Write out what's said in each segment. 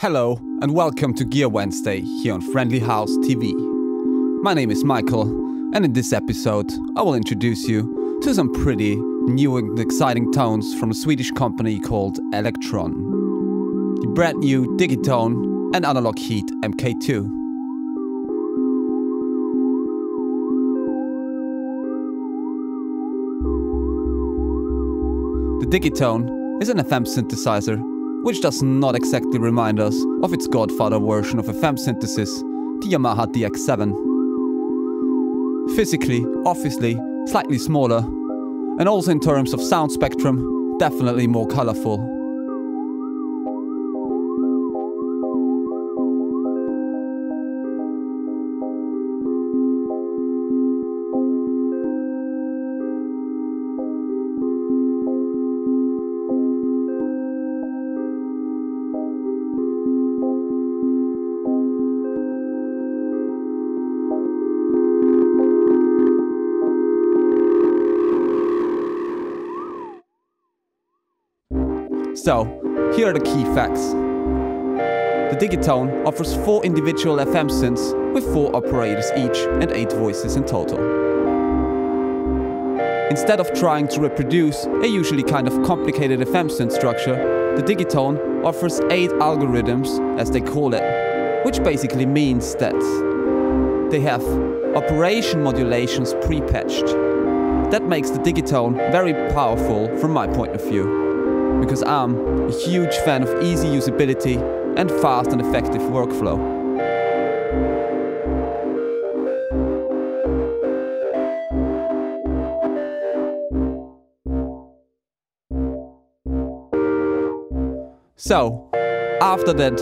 Hello, and welcome to Gear Wednesday here on Friendly House TV. My name is Michael, and in this episode, I will introduce you to some pretty new and exciting tones from a Swedish company called Elektron. The brand new Digitone and Analog Heat MK2. The Digitone is an FM synthesizer which does not exactly remind us of its godfather version of a FM synthesis, the Yamaha DX7. Physically, obviously, slightly smaller, and also in terms of sound spectrum, definitely more colorful. So, here are the key facts. The Digitone offers four individual FM synths with four operators each and eight voices in total. Instead of trying to reproduce a usually kind of complicated FM synth structure, the Digitone offers eight algorithms, as they call it, which basically means that they have operation modulations pre-patched. That makes the Digitone very powerful from my point of view because I'm a huge fan of easy usability and fast and effective workflow. So, after that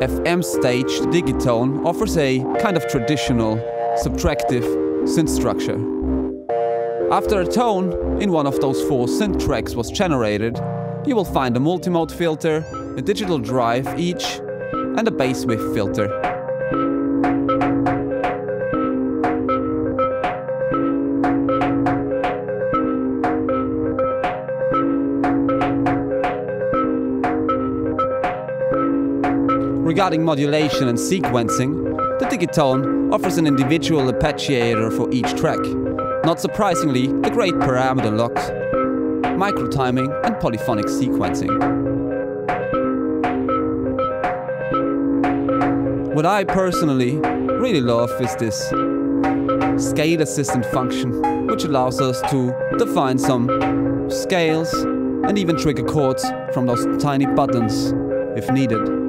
FM stage, the Digitone offers a kind of traditional, subtractive synth structure. After a tone in one of those four synth tracks was generated, you will find a multimode filter, a digital drive each, and a base width filter. Regarding modulation and sequencing, the Digitone offers an individual arpeggiator for each track. Not surprisingly, the great parameter locks, micro timing and polyphonic sequencing. What I personally really love is this scale assistant function, which allows us to define some scales and even trigger chords from those tiny buttons if needed.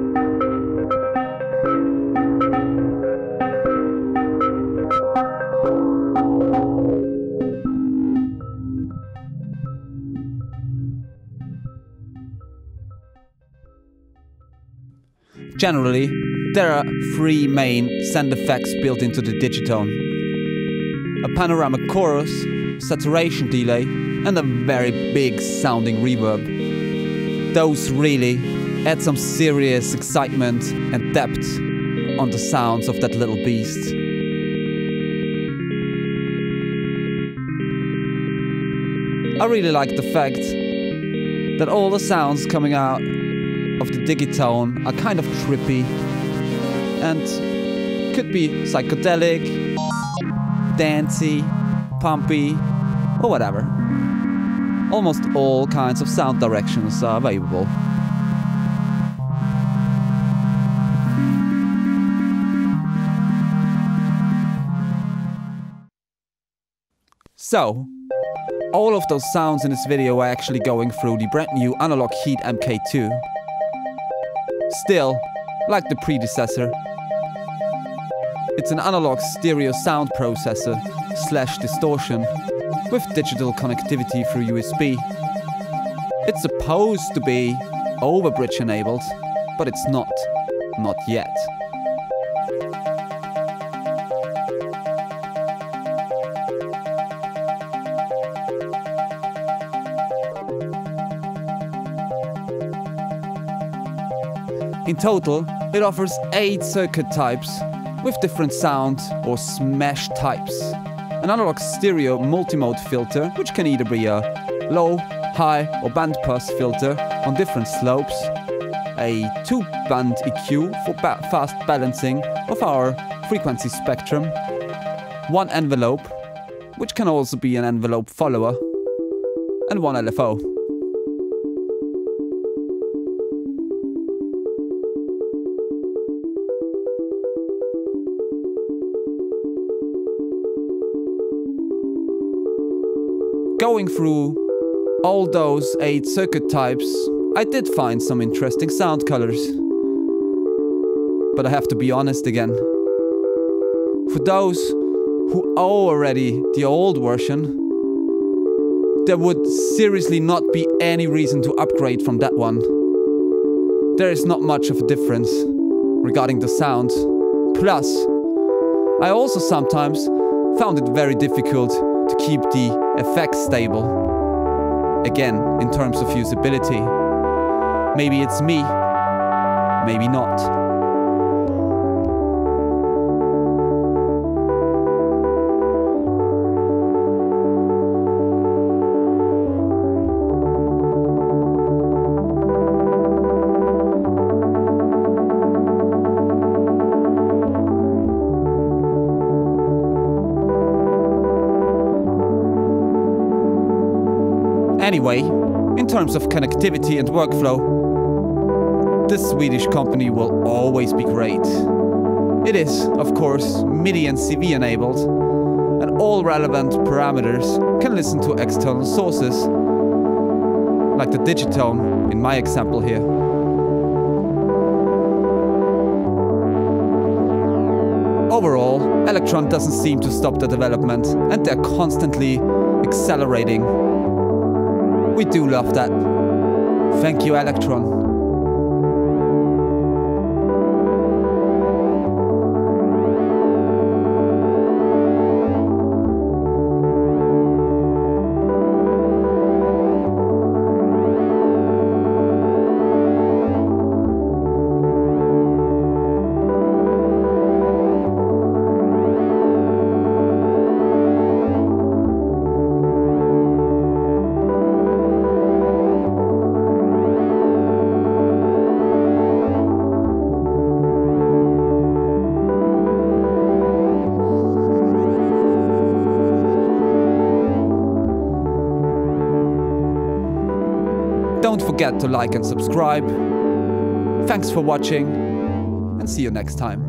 Generally, there are three main sound effects built into the Digitone. A panoramic chorus, saturation delay, and a very big sounding reverb. Those really add some serious excitement and depth on the sounds of that little beast. I really like the fact that all the sounds coming out of the Digitone are kind of trippy and could be psychedelic, dancey, pumpy, or whatever. Almost all kinds of sound directions are available. So, all of those sounds in this video are actually going through the brand new Analog Heat MK2 Still, like the predecessor, it's an analog stereo sound processor slash distortion with digital connectivity through USB. It's supposed to be overbridge enabled, but it's not. Not yet. In total, it offers 8 circuit types with different sound or smash types. An analog stereo multimode filter, which can either be a low, high or bandpass filter on different slopes. a two-band EQ for ba fast balancing of our frequency spectrum, one envelope, which can also be an envelope follower, and one LFO. Going through all those eight circuit types, I did find some interesting sound colors. But I have to be honest again. For those who already the old version, there would seriously not be any reason to upgrade from that one. There is not much of a difference regarding the sound. Plus, I also sometimes found it very difficult to keep the effects stable. Again, in terms of usability. Maybe it's me, maybe not. Anyway, in terms of connectivity and workflow, this Swedish company will always be great. It is, of course, MIDI and CV enabled, and all relevant parameters can listen to external sources, like the Digitone in my example here. Overall, Elektron doesn't seem to stop the development, and they're constantly accelerating we do love that. Thank you, Elektron. Don't forget to like and subscribe. Thanks for watching and see you next time.